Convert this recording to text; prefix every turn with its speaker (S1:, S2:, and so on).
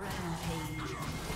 S1: Rampage.